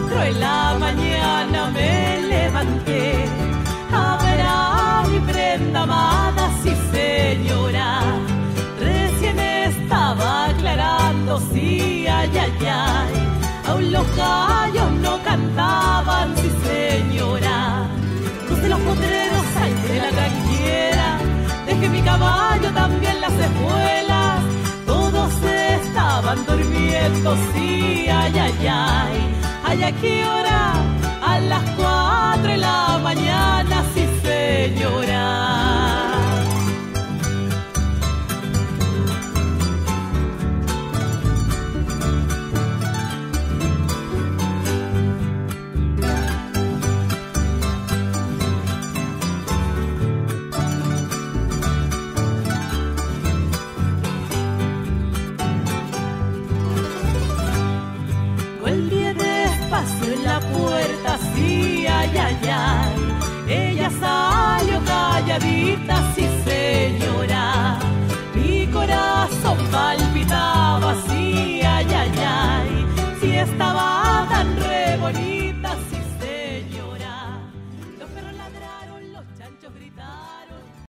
cuatro en la mañana me levanté a ver a mi prenda amada, sí señora. Recién estaba aclarando, sí, ay, ay, ay. Aún los gallos no cantaban, sí señora. Cruz de los potreros, ay, de la tranquera. Dejé mi caballo, también las espuelas. Todos estaban durmiendo, sí, ay, ay. Olha que hora en la puerta, sí, ay, ay, ay. Ella salió calladita, sí, señora.